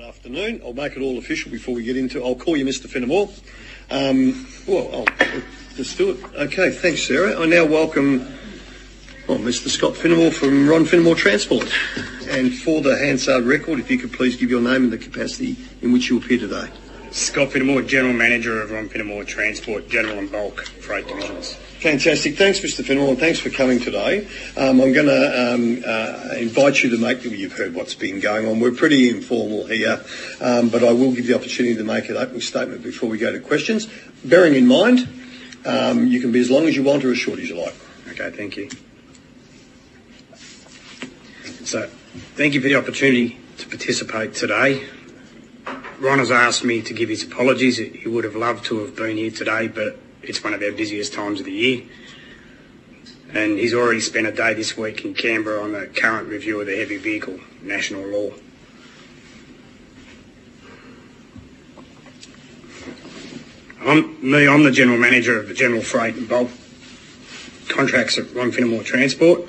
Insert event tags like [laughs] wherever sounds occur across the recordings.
Good afternoon. I'll make it all official before we get into. I'll call you Mr. Finnemore. Um, well, I'll just do it. Okay, thanks, Sarah. I now welcome oh, Mr. Scott Finnemore from Ron Finnemore Transport. And for the Hansard record, if you could please give your name and the capacity in which you appear today. Scott Finnemore, General Manager of Ron Finnemore Transport, General and Bulk Freight Divisions. Fantastic. Thanks, Mr. Finnemore, and thanks for coming today. Um, I'm going to um, uh, invite you to make, you've heard what's been going on. We're pretty informal here, um, but I will give you the opportunity to make an opening statement before we go to questions. Bearing in mind, um, you can be as long as you want or as short as you like. Okay, thank you. So, thank you for the opportunity to participate today. Ron has asked me to give his apologies. He would have loved to have been here today, but it's one of our busiest times of the year. And he's already spent a day this week in Canberra on the current review of the heavy vehicle national law. I'm, me, I'm the general manager of the general freight and bulk contracts at Ron Finnemore Transport.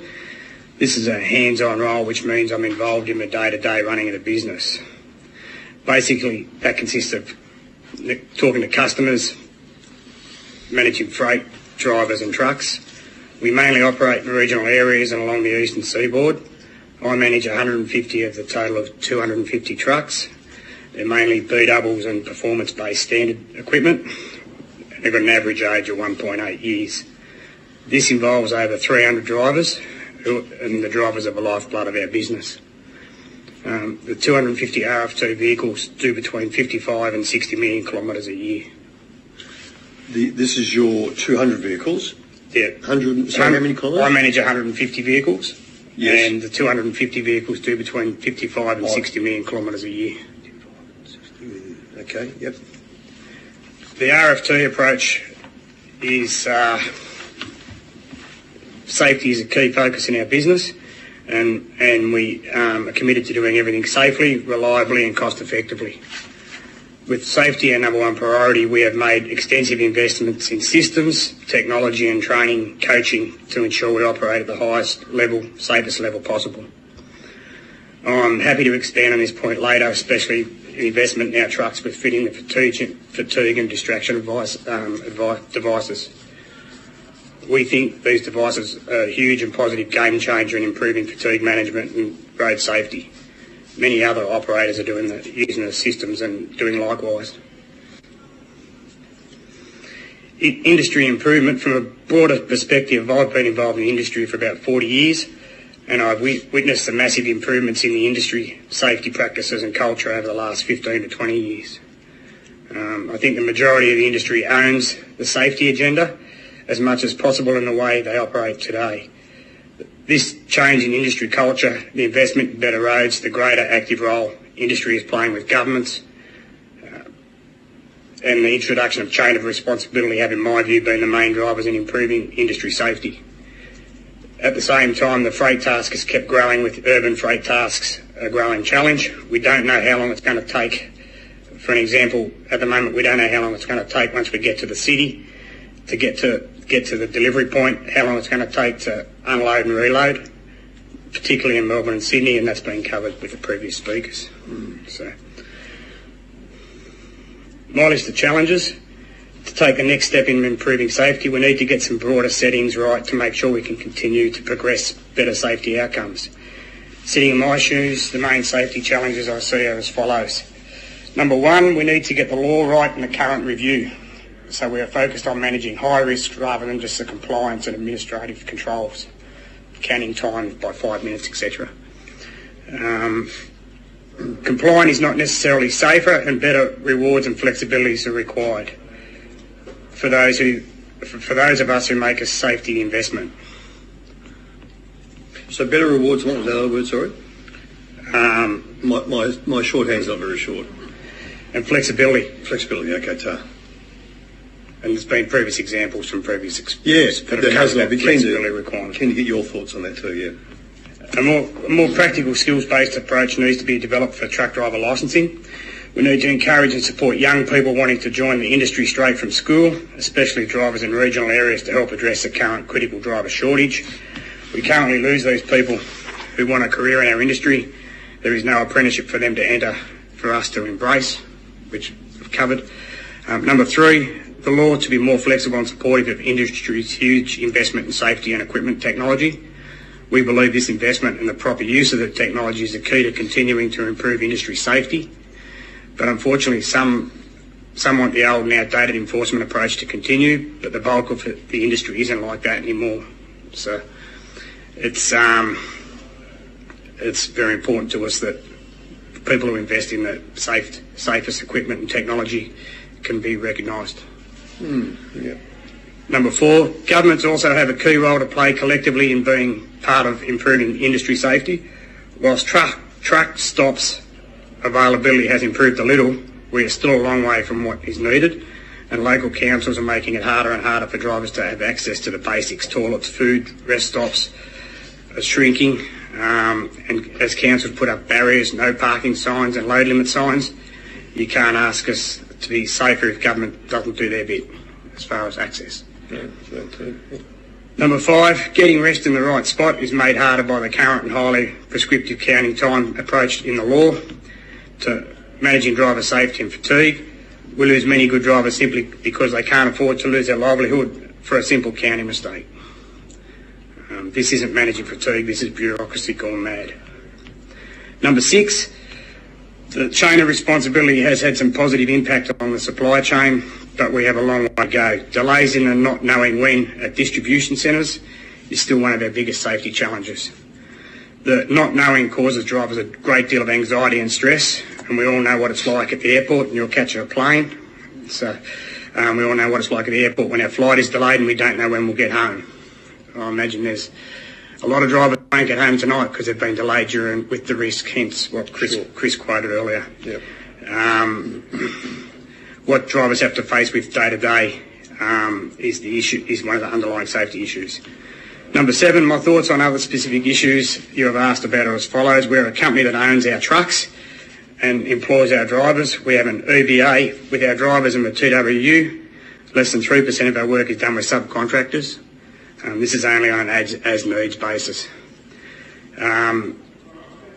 This is a hands-on role, which means I'm involved in the day-to-day running of the business. Basically, that consists of talking to customers, managing freight, drivers and trucks. We mainly operate in regional areas and along the eastern seaboard. I manage 150 of the total of 250 trucks. They're mainly B doubles and performance-based standard equipment. They've got an average age of 1.8 years. This involves over 300 drivers, and the drivers are the lifeblood of our business. Um, the 250 RFT vehicles do between 55 and 60 million kilometres a year. The, this is your 200 vehicles. Yeah. 100, sorry, how many kilometres? I manage 150 vehicles. Yes. And the 250 vehicles do between 55 and 60 million kilometres a year. Okay, yep. The RFT approach is uh, safety is a key focus in our business, and and we um, are committed to doing everything safely, reliably, and cost effectively. With safety our number one priority, we have made extensive investments in systems, technology, and training, coaching to ensure we operate at the highest level, safest level possible. I'm happy to expand on this point later, especially investment in our trucks with fitting the fatigue, fatigue and distraction advice, um, advice, devices. We think these devices are a huge and positive game changer in improving fatigue management and road safety. Many other operators are doing the, using the systems and doing likewise. In industry improvement, from a broader perspective, I've been involved in the industry for about 40 years and I've witnessed the massive improvements in the industry safety practices and culture over the last 15 to 20 years. Um, I think the majority of the industry owns the safety agenda as much as possible in the way they operate today. This change in industry culture, the investment in better roads, the greater active role industry is playing with governments, uh, and the introduction of chain of responsibility have, in my view, been the main drivers in improving industry safety. At the same time, the freight task has kept growing with urban freight tasks a growing challenge. We don't know how long it's going to take. For an example, at the moment, we don't know how long it's going to take once we get to the city to get to get to the delivery point, how long it's going to take to unload and reload, particularly in Melbourne and Sydney, and that's been covered with the previous speakers. Mm. So, my list of challenges to take the next step in improving safety, we need to get some broader settings right to make sure we can continue to progress better safety outcomes. Sitting in my shoes, the main safety challenges I see are as follows. Number one, we need to get the law right in the current review. So we are focused on managing high risk rather than just the compliance and administrative controls, counting time by five minutes, etc. Um, complying is not necessarily safer and better rewards and flexibilities are required for those who, for those of us who make a safety investment. So better rewards, what was that other word, sorry? Um, my, my, my shorthand's not very short. And flexibility. Flexibility, okay, tar. And there's been previous examples from previous Yes, but there has not. Be keen flexibility to, requirement. keen to get your thoughts on that too, yeah. A more, a more practical skills-based approach needs to be developed for truck driver licensing. We need to encourage and support young people wanting to join the industry straight from school, especially drivers in regional areas to help address the current critical driver shortage. We currently lose these people who want a career in our industry. There is no apprenticeship for them to enter for us to embrace, which we've covered. Um, number three, the law to be more flexible and supportive of industry's huge investment in safety and equipment technology. We believe this investment and the proper use of the technology is the key to continuing to improve industry safety. But unfortunately, some some want the old and outdated enforcement approach to continue, but the bulk of the industry isn't like that anymore. So it's um, it's very important to us that people who invest in the safe, safest equipment and technology can be recognised. Mm, yeah. Number four, governments also have a key role to play collectively in being part of improving industry safety. Whilst truck, truck stops availability has improved a little, we are still a long way from what is needed, and local councils are making it harder and harder for drivers to have access to the basics, toilets, food, rest stops are shrinking, um, and as councils put up barriers, no parking signs and load limit signs, you can't ask us to be safer if government doesn't do their bit as far as access. Yeah, Number five, getting rest in the right spot is made harder by the current and highly prescriptive counting time approach in the law to managing driver safety and fatigue. We lose many good drivers simply because they can't afford to lose their livelihood for a simple counting mistake. Um, this isn't managing fatigue, this is bureaucracy gone mad. Number six, the chain of responsibility has had some positive impact on the supply chain, but we have a long way to go. Delays in and not knowing when at distribution centres is still one of our biggest safety challenges. The not knowing causes drivers a great deal of anxiety and stress, and we all know what it's like at the airport and you're catching a plane. So um, we all know what it's like at the airport when our flight is delayed and we don't know when we'll get home. I imagine there's a lot of drivers won't get home tonight because they've been delayed during with the risk. Hence what Chris Sure. Chris quoted earlier. Yeah. Um, [clears throat] what drivers have to face with day to day um, is the issue is one of the underlying safety issues. Number seven, my thoughts on other specific issues you have asked about are as follows. We're a company that owns our trucks and employs our drivers. We have an EBA with our drivers and with TWU. Less than 3% of our work is done with subcontractors. Um, this is only on an as, as needs basis. Um,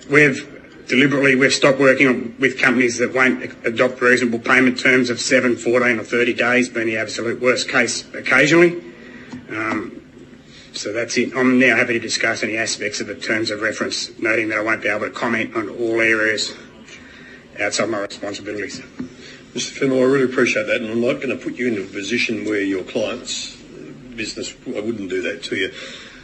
we've deliberately we've stopped working with companies that won't adopt reasonable payment terms of 7, 14 or 30 days, being the absolute worst case occasionally. Um, so that's it. I'm now happy to discuss any aspects of the terms of reference, noting that I won't be able to comment on all areas outside my responsibilities. Mr. Fennell, I really appreciate that, and I'm not going to put you in a position where your client's business, I wouldn't do that to you.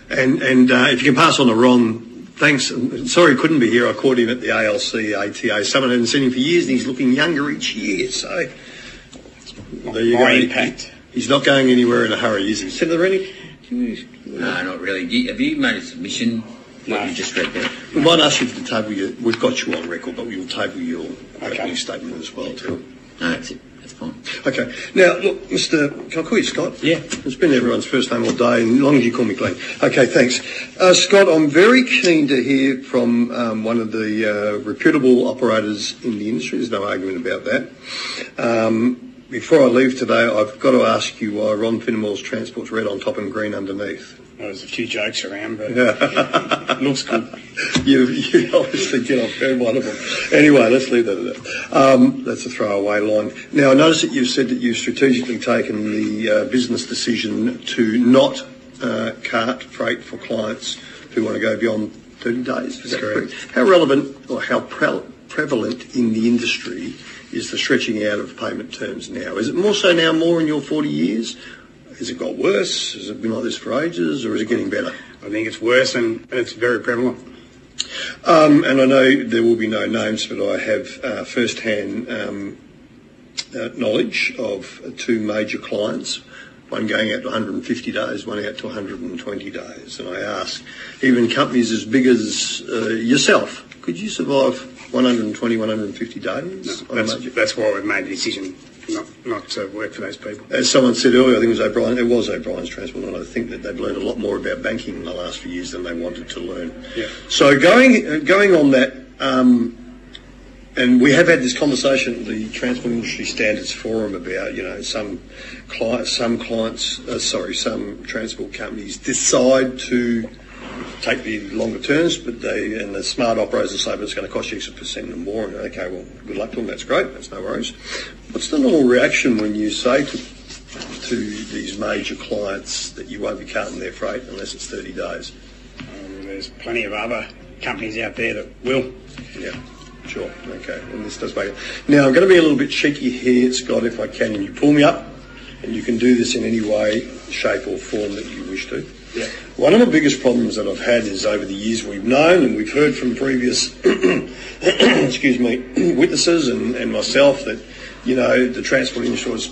And, and uh, if you can pass on to Ron, thanks. Sorry he couldn't be here. I caught him at the ALC ATA. Someone hadn't seen him for years, and he's looking younger each year. So there you My go. impact. He's not going anywhere in a hurry, is he? Senator Rennie? No, not really. You- Have you made a submission? No. What you just read there? We might ask you to table your, we've got you on record, but we will table your Okay. opening statement as well too. No, that's it. That's fine. Okay. Now, look, Mr. Can I call you Scott? Yeah. It's been everyone's first name all day, and as long as you call me Glenn. Okay, thanks. Uh, Scott, I'm very keen to hear from um, one of the uh, reputable operators in the industry. There's no argument about that. Um, before I leave today, I've got to ask you why Ron Finnemore's transport's red on top and green underneath. Well, there's a few jokes around, but it looks good. [laughs] You, you obviously get off very one of them. Anyway, let's leave that at that. Um, that's a throwaway line. Now, I notice that you've said that you've strategically taken the uh, business decision to not uh, cart freight for clients who want to go beyond 30 days. Is that correct. How relevant or how pre- prevalent in the industry is the stretching out of payment terms now? Is it more so now, more in your 40 years? Has it got worse? Has it been like this for ages, or is it getting better? I think it's worse and it's very prevalent. Um, and I know there will be no names, but I have uh, first-hand um, uh, knowledge of two major clients, one going out to 150 days, one out to 120 days. And I ask, even companies as big as uh, yourself, could you survive 120, 150 days? a That's, that's why we've made the decision not, not to work for those people. As someone said earlier, I think it was O'Brien, it was O'Brien's Transport, and I think that they've learned a lot more about banking in the last few years than they wanted to learn. Yeah. So going going on that, um, and we have had this conversation at the Transport Industry Standards Forum about, you know, some clients, some clients, uh, sorry, some transport companies decide to take the longer turns, but they and the smart operators say, but it's going to cost you X percent and more. And okay, well, good luck to them. That's great. That's no worries. What's the normal reaction when you say to to these major clients that you won't be carting their freight unless it's 30 days? Um, there's plenty of other companies out there that will. Yeah. Sure. Okay. And this does make it. Now I'm going to be a little bit cheeky here, Scott, if I can. And you pull me up, and you can do this in any way, shape, or form that you wish to. Yeah. One of the biggest problems that I've had is over the years we've known and we've heard from previous, [coughs] excuse me, [coughs] witnesses and, and myself that, you know, the transport industry was,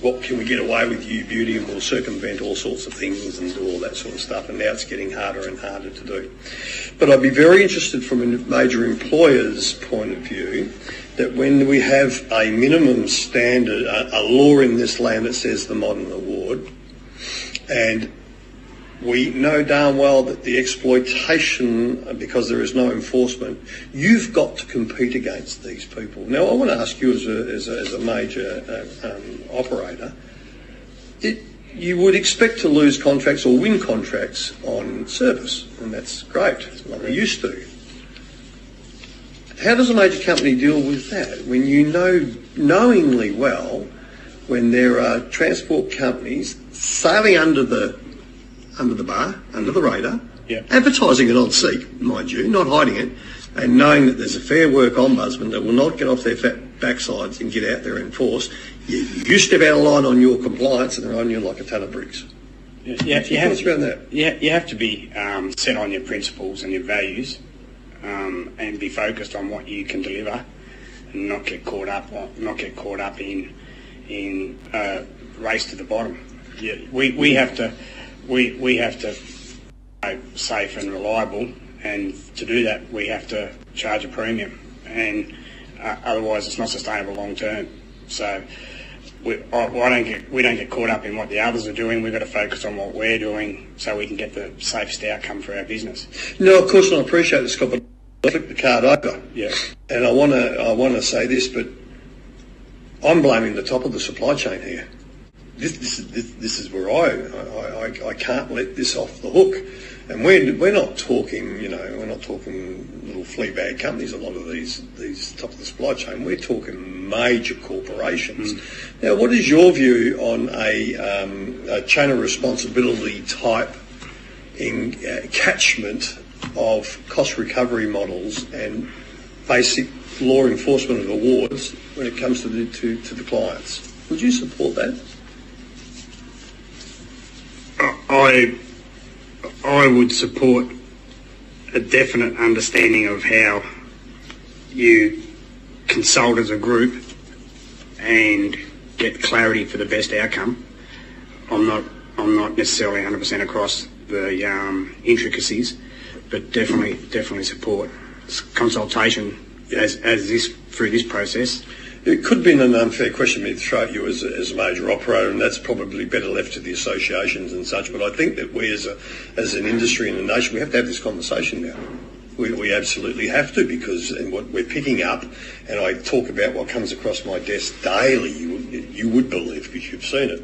what can we get away with you, beauty, and we'll circumvent all sorts of things and do all that sort of stuff. And now it's getting harder and harder to do. But I'd be very interested from a major employer's point of view that when we have a minimum standard, a, a law in this land that says the modern award, and we know darn well that the exploitation, because there is no enforcement, you've got to compete against these people. Now, I want to ask you as a, as a, as a major uh, um, operator, it, you would expect to lose contracts or win contracts on service, and that's great. It's what we're used to. How does a major company deal with that when you know knowingly well when there are transport companies sailing under the under the bar, under the radar, Yeah. advertising it on Seek, mind you, not hiding it, and knowing that there's a fair work ombudsman that will not get off their fat backsides and get out there and force. you, you step out of line on your compliance and they're on you like a ton of bricks. Yeah, you, you have around that? You, you have to be um, set on your principles and your values, um, and be focused on what you can deliver, and not get caught up not get caught up in in uh, race to the bottom. Yeah, we we have to we we have to be safe and reliable, and to do that we have to charge a premium, and uh, otherwise it's not sustainable long term. So we, I, I don't get, we don't get caught up in what the others are doing. We've got to focus on what we're doing so we can get the safest outcome for our business. No, of course, I appreciate this, Scott, but I flip the card over. Yeah. And I want to I want to say this, but I'm blaming the top of the supply chain here. This, this, is, this, this is where I, I, I, can't let this off the hook. And we're, we're not talking, you know, we're not talking little flea bag companies, a lot of these, these top of the supply chain. We're talking major corporations. Now, what is your view on a, um, a chain of responsibility type in, uh, catchment of cost recovery models and basic law enforcement of awards when it comes to the, to, to the clients? Would you support that? I I would support a definite understanding of how you consult as a group and get clarity for the best outcome. I'm not I'm not necessarily 100% across the um, intricacies, but definitely definitely support consultation as as this through this process. It could have been an unfair question me to throw at you as a, as a major operator, and that's probably better left to the associations and such. But I think that we, as a as an industry and a nation, we have to have this conversation now. We, we absolutely have to because and what we're picking up, and I talk about what comes across my desk daily. You, you would believe because you've seen it.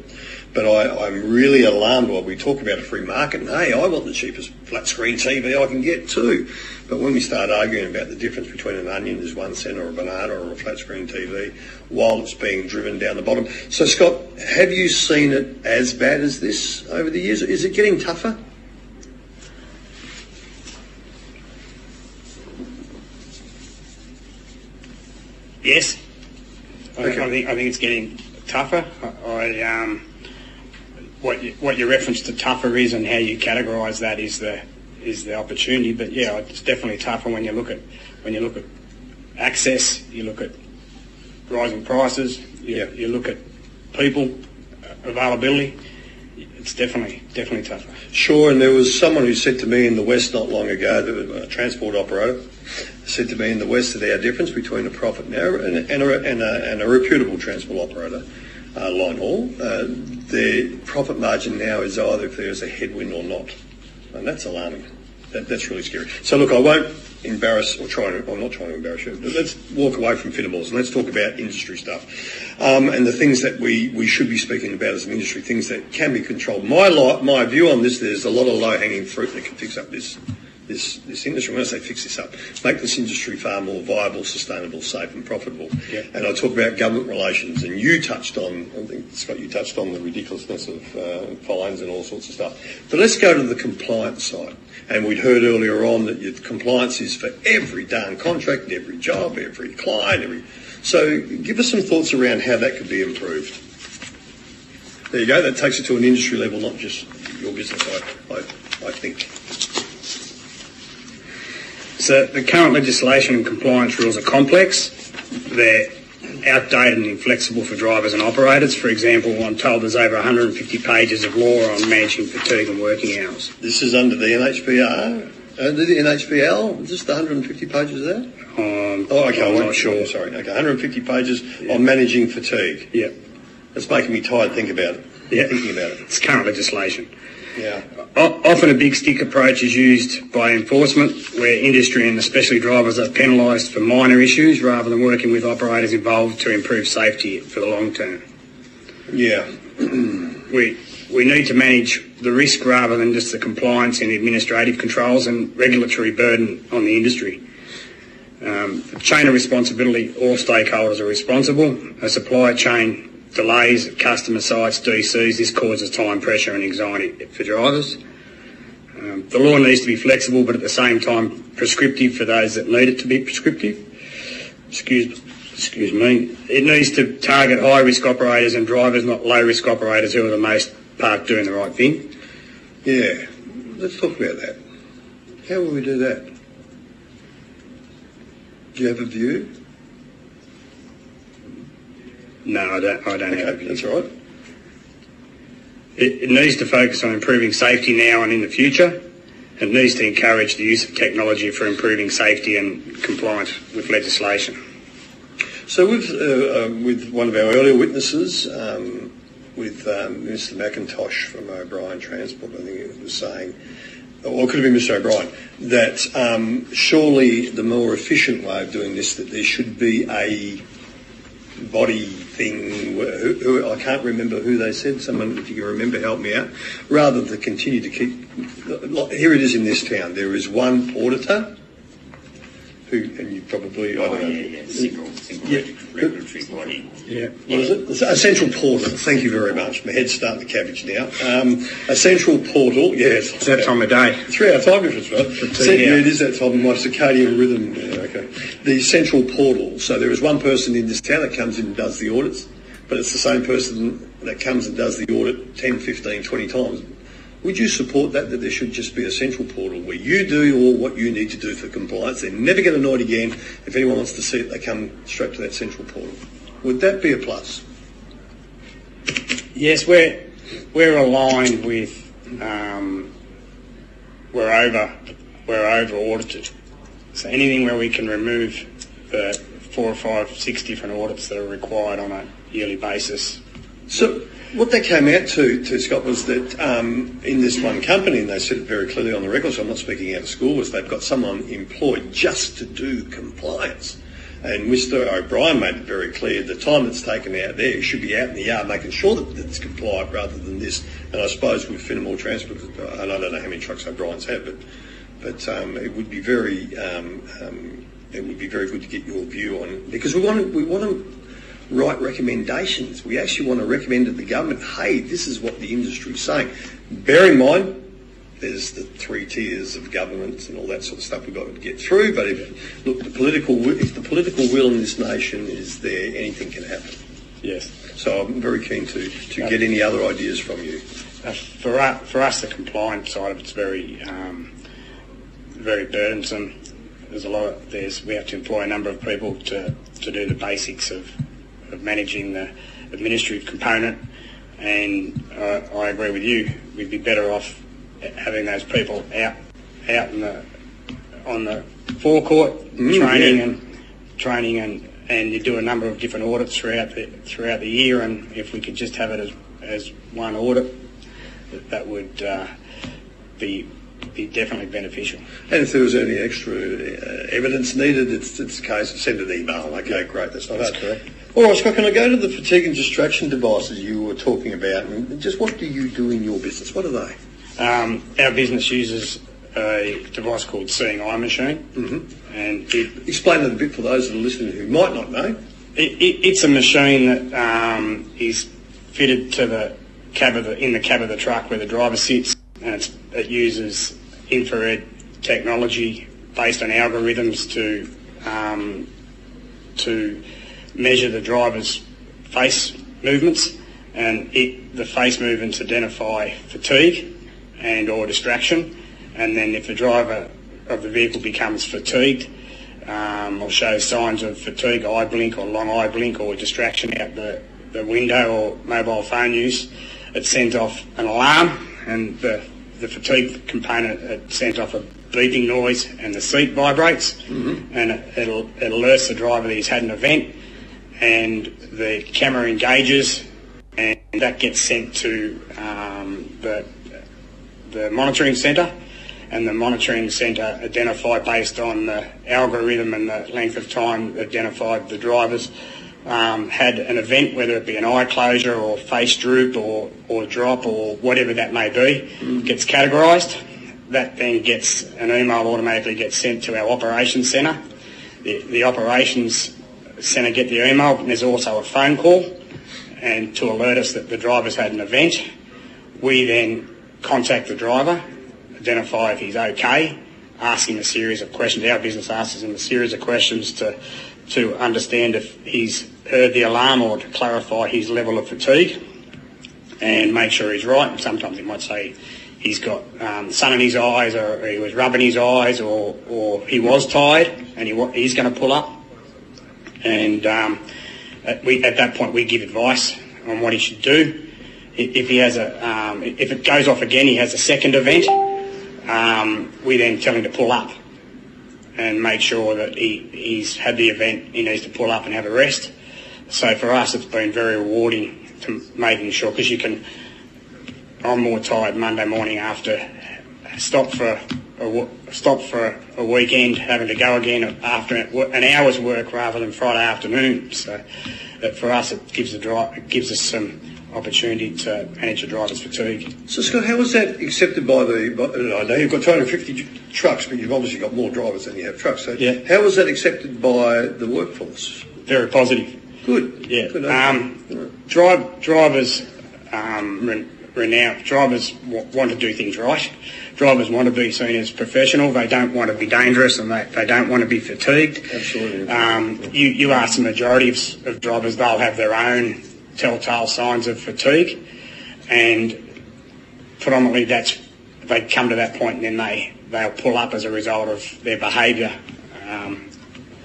But I, I'm really alarmed while we talk about a free market. And hey, I want the cheapest flat screen TV I can get too. But when we start arguing about the difference between an onion is one cent or a banana or a flat screen TV, while it's being driven down the bottom. So Scott, have you seen it as bad as this over the years? Is it getting tougher? Yes, I, Okay. I think I think it's getting tougher. I, I um, what you, what your reference to tougher is and how you categorise that is the is the opportunity. But yeah, it's definitely tougher when you look at when you look at access, you look at rising prices, you, Yeah. you look at people uh, availability. It's definitely definitely tougher. Sure, and there was someone who said to me in the West not long ago, a transport operator, said to me in the West that our difference between a profit now and, and, a, and, a, and a reputable transport operator, uh, line haul, uh, their profit margin now is either if there's a headwind or not. And that's alarming. That, that's really scary. So look, I won't embarrass or try to, or not trying to embarrass you, but let's walk away from Finnemores and let's talk about industry stuff um, and the things that we, we should be speaking about as an industry, things that can be controlled. My my view on this, there's a lot of low hanging fruit that can fix up this this this industry. When I say fix this up, make this industry far more viable, sustainable, safe, and profitable. Yeah. And I talk about government relations, and you touched on, I think Scott, you touched on the ridiculousness of uh, fines and all sorts of stuff. But let's go to the compliance side. And we'd heard earlier on that your compliance is for every darn contract, every job, every client, every. So give us some thoughts around how that could be improved. There you go. That takes it to an industry level, not just your business. I, I, I think. So the current legislation and compliance rules are complex. They're outdated and inflexible for drivers and operators. For example, I'm told there's over 150 pages of law on managing fatigue and working hours. This is under the NHVR, under the NHPL. Just 150 pages there. Um, Oh, okay. I'm I not sure. Sorry. Okay, 150 pages on managing fatigue. Yeah, That's making me tired thinking about it. Yeah. Thinking about it. it's current legislation. Yeah. Often a big stick approach is used by enforcement where industry and especially drivers are penalised for minor issues rather than working with operators involved to improve safety for the long term. Yeah. [clears throat] We, we need to manage the risk rather than just the compliance and administrative controls and regulatory burden on the industry. Um, the chain of responsibility, all stakeholders are responsible. A supply chain delays at customer sites, DCs, this causes time pressure and anxiety for drivers. Um, the law needs to be flexible but at the same time prescriptive for those that need it to be prescriptive. Excuse, excuse me. It needs to target high risk operators and drivers, not low risk operators who are the most part doing the right thing. Yeah. Let's talk about that. How will we do that? Do you have a view? No, I don't, I don't have a view. that's all right. It, it needs to focus on improving safety now and in the future. It needs to encourage the use of technology for improving safety and compliance with legislation. So with uh, um, with one of our earlier witnesses, um, with um, Mr. McIntosh from O'Brien Transport, I think it was saying, or it could have been Mr. O'Brien, that um, surely the more efficient way of doing this, that there should be a body thing. Who, who, I can't remember who they said. Someone, if you can remember, help me out. Rather than continue to keep. Here it is in this town. There is one auditor. Who, and you probably, I don't know. yeah, yeah, single, single Yeah. regulatory body. Yeah. What is it? It's a central portal. Thank you very much. My head's starting to cabbage now. Um, a central portal. Yes. It's that time of day. Three hour time difference, right? two, So, yeah, yeah. it is that time of my circadian rhythm. Yeah, okay. The central portal. So there is one person in this town that comes in and does the audits, but it's the same person that comes and does the audit 10, 15, 20 times. Would you support that, that there should just be a central portal where you do all what you need to do for compliance? They never get annoyed again. If anyone wants to see it, they come straight to that central portal. Would that be a plus? Yes, we're we're aligned with um, we're over we're over audited. So anything where we can remove the four or five, six different audits that are required on a yearly basis. So what they came out to, to Scott, was that um, in this one company, and they said it very clearly on the record, so I'm not speaking out of school, was they've got someone employed just to do compliance. And Mr O'Brien made it very clear the time that's taken out there he should be out in the yard making sure that it's compliant rather than this. And I suppose with Finnemore Transport, and I don't know how many trucks O'Brien's had, but but um, it would be very um, um, it would be very good to get your view on because we want we want to write recommendations. We actually want to recommend to the government, hey, this is what the industry is saying. Bear in mind, there's the three tiers of governments and all that sort of stuff we've got to get through. But if look, the political if the political will in this nation is there, anything can happen. Yes. So I'm very keen to, to get any other ideas from you. Uh, for us, for us, the compliance side of it's very, um, very burdensome. There's a lot of there's we have to employ a number of people to, to do the basics of, of managing the administrative component. And uh, I agree with you. We'd be better off having those people out out in the on the forecourt Mm, training yeah. and training and and you do a number of different audits throughout the throughout the year. And if we could just have it as as one audit, that, that would uh, be be definitely beneficial. And if there was any extra uh, evidence needed, it's, it's a case of send an email. Okay, great, that's not That's hard. correct. All right, Scott, can I go to the fatigue and distraction devices you were talking about? And just what do you do in your business? What are they? Um, our business uses a device called Seeing Eye Machine, mm-hmm. and it, Explain it a bit for those that are listening who might not know. it, it it's a machine that um, is fitted to the cab of the in the cab of the truck where the driver sits, and it uses infrared technology based on algorithms to um, to measure the driver's face movements, and it, the face movements identify fatigue and or distraction, and then if the driver of the vehicle becomes fatigued um, or shows signs of fatigue, eye blink or long eye blink or distraction out the, the window or mobile phone use, it sends off an alarm and the, the fatigue component it sends off a beeping noise and the seat vibrates. And it, it'll, it alerts the driver that he's had an event and the camera engages and that gets sent to um, the, the monitoring centre. And the monitoring centre identify based on the algorithm and the length of time identified the drivers um, had an event, whether it be an eye closure or face droop or, or drop or whatever that may be, gets categorised. That then gets an email automatically gets sent to our operations centre. The, the operations centre get the email, and there's also a phone call, and to alert us that the driver's had an event. We then contact the driver, identify if he's okay, ask him a series of questions. Our business asks him a series of questions to to understand if he's heard the alarm or to clarify his level of fatigue and make sure he's right. Sometimes he might say he's got um, sun in his eyes or he was rubbing his eyes or, or he was tired and he, he's going to pull up. And um, at, we, at that point we give advice on what he should do. If he has a, um, if it goes off again, he has a second event. Um, we then tell him to pull up and make sure that he, he's had the event, he needs to pull up and have a rest. So for us, it's been very rewarding to making sure, because you can, I'm more tired Monday morning after stop for a, stop for a weekend, having to go again after an hour's work rather than Friday afternoon. So that for us, it gives the drive, it gives us some opportunity to manage the driver's fatigue. So, Scott, how was that accepted by the? By, I know you've got 250 trucks, but you've obviously got more drivers than you have trucks. So, Yeah. how was that accepted by the workforce? Very positive. Good. Yeah. Good. Um, drive, drivers, um, re- renowned drivers w- want to do things right. Drivers want to be seen as professional. They don't want to be dangerous and they, they don't want to be fatigued. Absolutely. Um, you, you ask the majority of, of drivers, they'll have their own telltale signs of fatigue. And predominantly that's, they come to that point and then they, they'll pull up as a result of their behaviour. Um,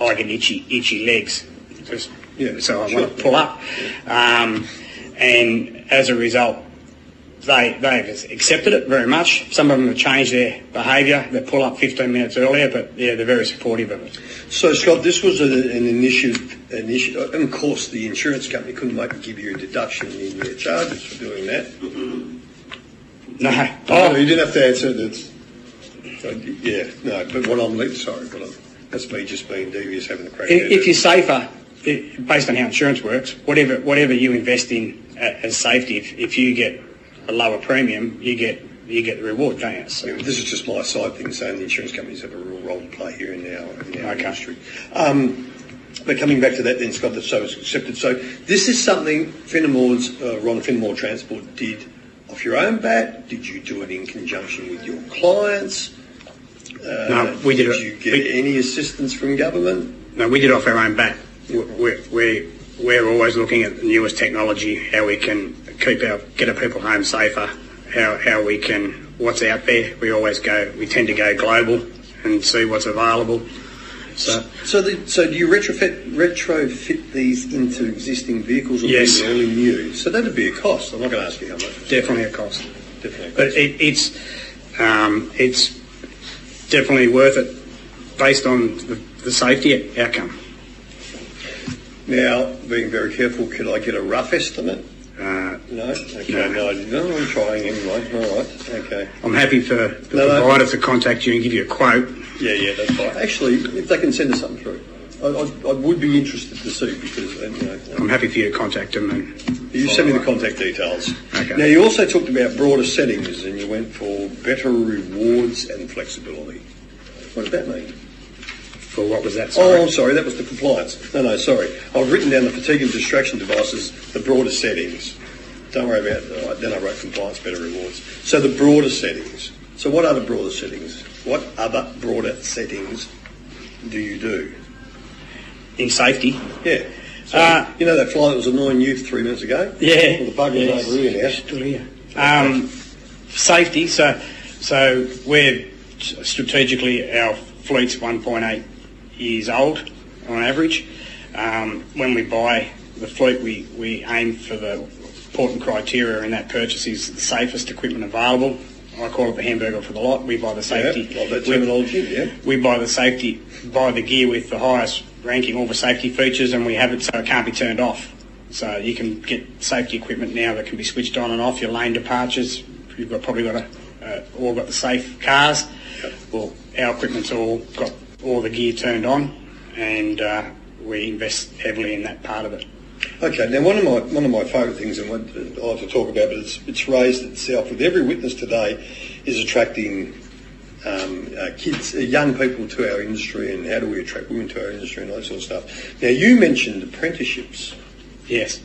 I get itchy, itchy legs. Just, Yeah, so I sure. want to pull up. Um, and as a result, they, they've accepted it very much. Some of them have changed their behaviour. They pull up 15 minutes earlier, but yeah, they're very supportive of it. So, Scott, this was an, an initiative, and of course, the insurance company couldn't make give you a deduction in your charges for doing that. No. Oh, Oh, you didn't have to answer that. Yeah, no, but what I'm sorry, but I'm, that's me just being devious, having a crack. if, if you're safer, based on how insurance works, whatever whatever you invest in as safety, if, if you get a lower premium, you get you get the reward, don't you? So, Yeah, This is just my side thing, saying the insurance companies have a real role to play here in our, in our Okay. industry. Um, but coming back to that then, Scott, that so it's accepted. So this is something Finnemore's, uh, Ron Finnemore Transport did off your own bat? Did you do it in conjunction with your clients? Uh, No, we did Did it- you get we- any assistance from government? no, we did it off our own bat. We're, we're, we're always looking at the newest technology, how we can keep our get our people home safer, how how we can what's out there. We always go. We tend to go global and see what's available. So. So, the, so do you retrofit retrofit these into existing vehicles or Yes. really new? So that'd be a cost. I'm not going to ask you how much. Definitely a cost. Definitely. a But it, it's um, it's definitely worth it based on the, the safety outcome. Now, being very careful, could I get a rough estimate? Uh, No? Okay, no, I didn't. No, I'm trying anyway. All right, okay. I'm happy for the No, no. provider to contact you and give you a quote. Yeah, yeah, that's fine. Actually, if they can send us something through, I, I, I would be interested to see because, uh, you know, I'm happy for you to contact them and you send me the contact details. Okay. Now, you also talked about broader settings and you went for better rewards and flexibility. What does that mean? For what was that? Oh, Sorry. I'm sorry, that was the compliance. No, no, sorry. I've written down the fatigue and distraction devices, the broader settings. Don't worry about it. Then I wrote compliance, better rewards. So the broader settings. So what are the broader settings? What other broader settings do you do? in safety. Yeah. So, Uh, you know that fly that was annoying you three minutes ago? Yeah. Well, the bugger's Yes. over here now. Still here. Um, safety. So, so we're strategically our fleet's 1.8 years old on average. Um, when we buy the fleet, we, we aim for the important criteria in that purchase is the safest equipment available. I call it the hamburger for the lot. We buy the safety. Yeah, love that we- terminology, yeah. we buy the safety, buy the gear with the highest ranking, all the safety features, and we have it so it can't be turned off. So you can get safety equipment now that can be switched on and off. Your lane departures, you've got probably got a, uh, all got the safe cars. Well, our equipment's all got all the gear turned on, and uh, we invest heavily in that part of it. Okay, now one of my one of my favourite things and what I like to talk about, but it's, it's raised itself with every witness today, is attracting um, uh, kids, uh, young people to our industry, and how do we attract women to our industry and all that sort of stuff. Now you mentioned apprenticeships. Yes.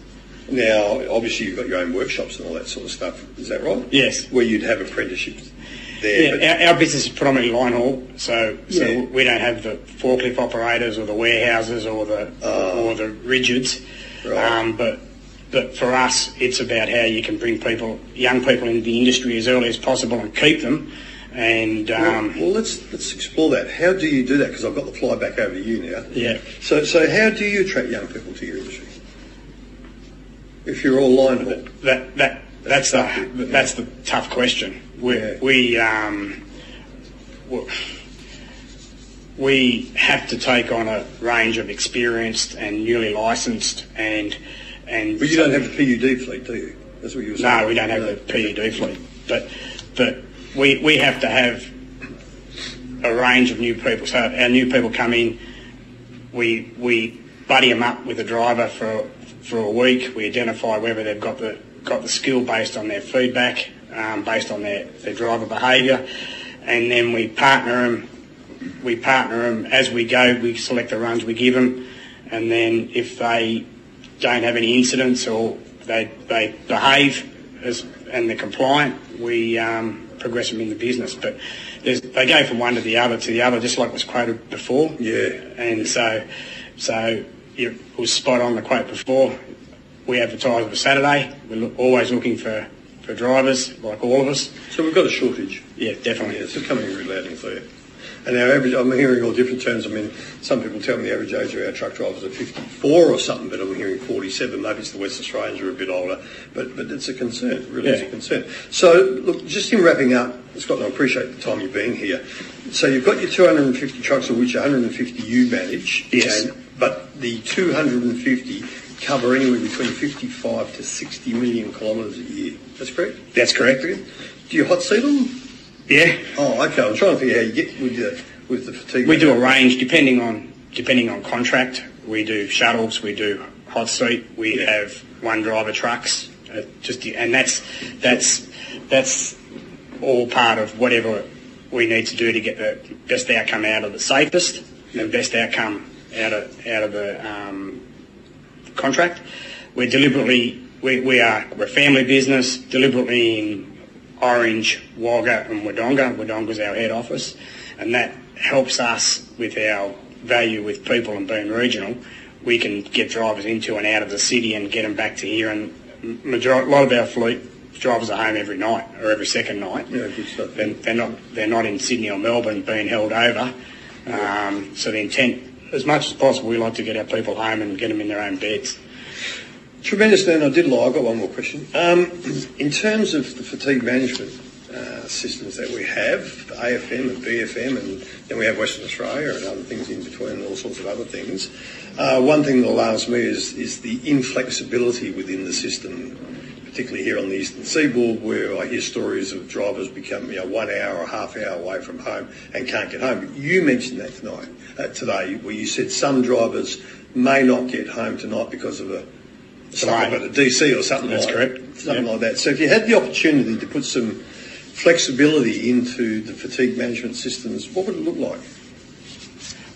Now, obviously, you've got your own workshops and all that sort of stuff. Is that right? Yes. Where you'd have apprenticeships there. Yeah, our, our business is predominantly line haul, so so Yeah. we don't have the forklift operators or the warehouses or the or the rigids. Right. Um, but but for us, it's about how you can bring people, young people, into the industry as early as possible and keep them. And Well, um, well, let's let's explore that. How do you do that? Because I've got the fly back over to you now. yeah, So, so how do you attract young people to your industry? If you're all line haul, that that that's the yeah. that's the tough question. We we um, we have to take on a range of experienced and newly licensed and and but you don't have the PUD fleet, do you? That's what you were saying. No, we don't have the PUD fleet, but but we we have to have a range of new people. So our new people come in, we we buddy them up with a driver for for a week. We identify whether they've got the got the skill based on their feedback, um, based on their their driver behaviour, and then we partner them. We partner them as we go. We select the runs we give them, and then if they don't have any incidents or they, they behave as, and they're compliant, we um, progress them in the business. But there's, they go from one to the other to the other, just like was quoted before. Yeah. And so, so it was spot on the quote before. We advertise for Saturday. We're always looking for, for drivers, like all of us. So we've got a shortage. Yeah, definitely. Yeah, it's coming really loud and clear. And our average, I'm hearing all different terms. I mean, some people tell me the average age of our truck drivers are 54 or something, but I'm hearing 47. Maybe it's the West Australians are a bit older, but but it's a concern. Really is a concern. So, look, just in wrapping up, Scott, I appreciate the time you've been here. So you've got your 250 trucks, of which 150 you manage. Yes. and- but the 250 cover anywhere between 55 to 60 million kilometres a year. That's correct? That's correct. Do you hot seat them? Yeah. Oh, okay. I'm trying to figure out how you get with the with the fatigue. We do a range depending on depending on contract. We do shuttles, we do hot seat, we Yeah. have one driver trucks. Uh, just and that's that's that's all part of whatever we need to do to get the best outcome out of the safest and best outcome out of out of the um, contract. We're deliberately we, we are we're a family business deliberately in Orange, Wagga and Wodonga. Wodonga's our head office and that helps us with our value with people and being regional. We can get drivers into and out of the city and get them back to here and majority, a lot of our fleet drivers are home every night or every second night. Yeah, good stuff. They're, they're not they're not in Sydney or Melbourne being held over. Um, so the intent, as much as possible, we like to get our people home and get them in their own beds. Tremendous, Dan. I did lie. I've got one more question. Um, in terms of the fatigue management uh, systems that we have, AFM and BFM, and then we have Western Australia and other things in between, and all sorts of other things. Uh, one thing that alarms me is, is the inflexibility within the system, particularly here on the eastern seaboard, where I hear stories of drivers become you know one hour or half hour away from home and can't get home. You mentioned that tonight, uh, today, where you said some drivers may not get home tonight because of a something about a DC or something That's like correct. something Yep. like that. So if you had the opportunity to put some flexibility into the fatigue management systems, what would it look like?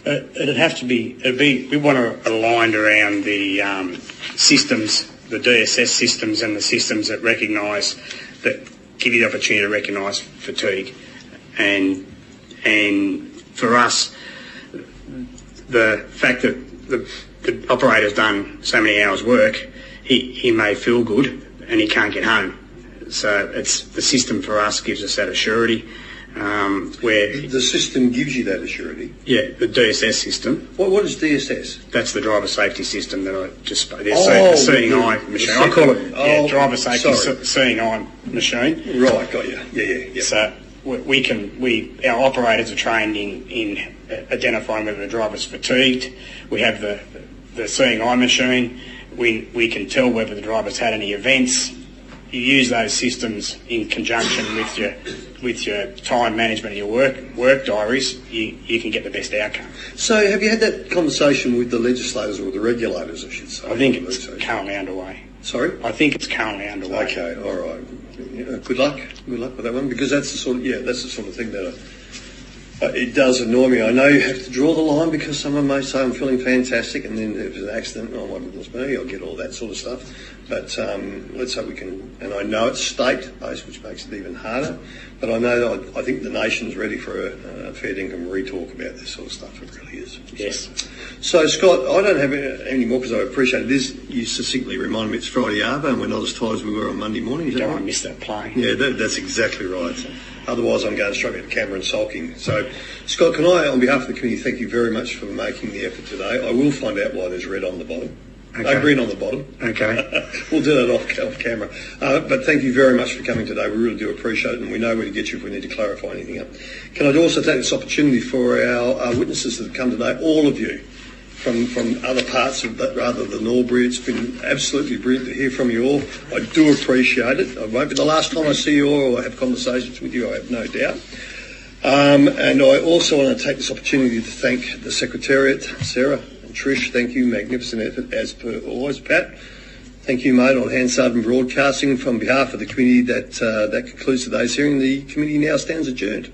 Uh, it'd have to be, it'd be, we want to aligned around the um, systems, the DSS systems and the systems that recognise, that give you the opportunity to recognise fatigue. And, and for us, the fact that the, the operator's done so many hours work, he, he may feel good and he can't get home. So it's the system for us gives us that assurity um, where The system gives you that assurity. yeah, the DSS system. What, what is DSS? That's the driver safety system that I just spoke. Oh, the seeing eye machine. I call it second- yeah, oh, driver safety sorry. seeing eye machine. Right, got you. Yeah, yeah, yeah. So we, we can we our operators are trained in in identifying whether the driver's fatigued. We have the the seeing eye machine. We we can tell whether the driver's had any events. You use those systems in conjunction with your with your time management and your work work diaries. You you can get the best outcome. So have you had that conversation with the legislators or the regulators, I should say? I think it's currently underway. Sorry? I think it's currently underway. Okay, all right. Yeah, good luck. Good luck with that one because that's the sort of yeah, that's the sort of thing that uh, it does annoy me. I know you have to draw the line because someone may say I'm feeling fantastic, and then if there's an accident, oh my goodness me, I'll get all that sort of stuff. But um, let's hope we can. And I know it's state based, which makes it even harder. But I know I, I think the nation's ready for a, a fair dinkum re-talk about this sort of stuff. It really is. Yes. So, Scott, I don't have any more because I appreciate it. This, you succinctly reminded me it's Friday Arvo and we're not as tired as we were on Monday morning. Is Don't right? want to miss that plane. Yeah, that, that's exactly right. Otherwise, I'm going straight to camera and sulking. So, Scott, can I, on behalf of the committee, thank you very much for making the effort today. I will find out why there's red on the bottom. No, Okay. green on the bottom. Okay. [laughs] we'll do that off, off camera. Uh, but thank you very much for coming today. We really do appreciate it, and we know where to get you if we need to clarify anything up. Can I also take this opportunity for our, our witnesses that have come today, all of you, from, from other parts of that rather than Albury. It's been absolutely brilliant to hear from you all. I do appreciate it. It won't be the last time I see you all or have conversations with you, I have no doubt. Um, and I also want to take this opportunity to thank the Secretariat, Sarah and Trish. Thank you, magnificent effort as per always, Pat. Thank you, mate, on Hansard and Broadcasting. From behalf of the committee, that uh, that concludes today's hearing. The committee now stands adjourned.